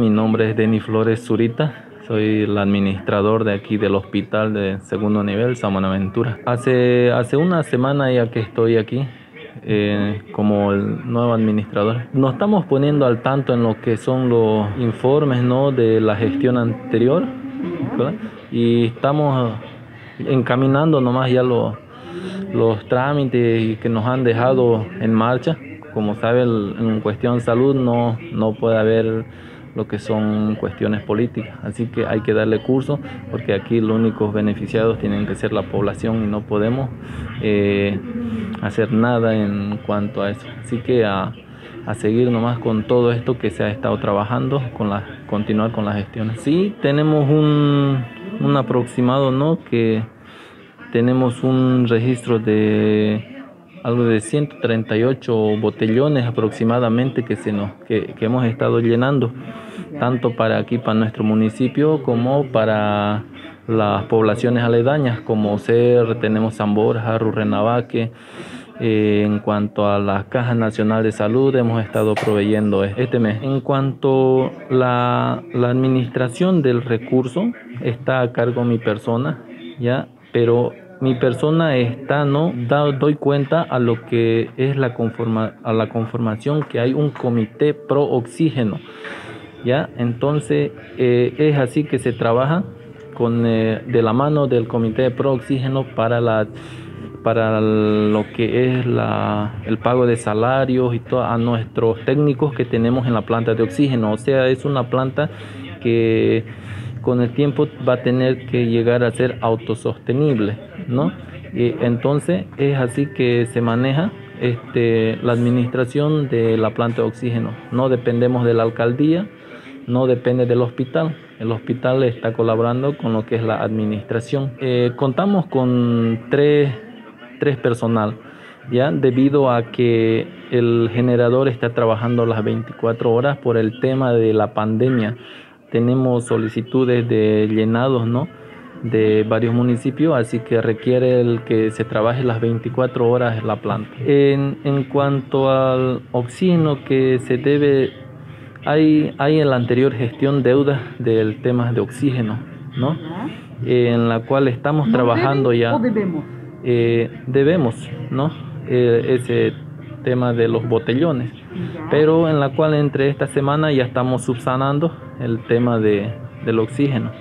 Mi nombre es Denis Flores Zurita, soy el administrador de aquí del hospital de segundo nivel, San Buenaventura. Hace, hace una semana ya que estoy aquí eh, como el nuevo administrador. Nos estamos poniendo al tanto en lo que son los informes ¿no? de la gestión anterior y estamos encaminando nomás ya los, los trámites que nos han dejado en marcha. Como sabe, en cuestión de salud no, no puede haber lo que son cuestiones políticas. Así que hay que darle curso porque aquí los únicos beneficiados tienen que ser la población y no podemos eh, hacer nada en cuanto a eso. Así que a, a, seguir nomás con todo esto que se ha estado trabajando, con la, continuar con las gestiones. Sí, tenemos un, un aproximado, ¿no? Que tenemos un registro de algo de 138 botellones aproximadamente que, se nos, que, hemos estado llenando, tanto para aquí, para nuestro municipio, como para las poblaciones aledañas, como Ser, tenemos San Borja, Rurrenabaque. Eh, en cuanto a la Caja Nacional de Salud, hemos estado proveyendo este mes. En cuanto a la, la administración del recurso, está a cargo mi persona, ¿ya? pero mi persona está, ¿no? doy cuenta a lo que es la, conforma, a la conformación que hay un comité pro oxígeno, ¿ya? Entonces, eh, es así que se trabaja con, eh, de la mano del comité pro oxígeno para la para lo que es la, el pago de salarios y todo, a nuestros técnicos que tenemos en la planta de oxígeno. O sea, es una planta que con el tiempo va a tener que llegar a ser autosostenible, ¿no? Y entonces es así que se maneja este, la administración de la planta de oxígeno. No dependemos de la alcaldía, no depende del hospital. El hospital está colaborando con lo que es la administración. Eh, contamos con tres, tres personal, ya debido a que el generador está trabajando las 24 horas por el tema de la pandemia tenemos solicitudes de llenados, ¿no? de varios municipios, así que requiere el que se trabaje las 24 horas en la planta. En, en cuanto al oxígeno que se debe, hay, hay en la anterior gestión deuda del tema de oxígeno, ¿no? en la cual estamos trabajando ya. ¿O debemos? Eh, debemos, ¿no? Eh, ese tema de los botellones, pero en la cual entre esta semana ya estamos subsanando el tema de, del oxígeno.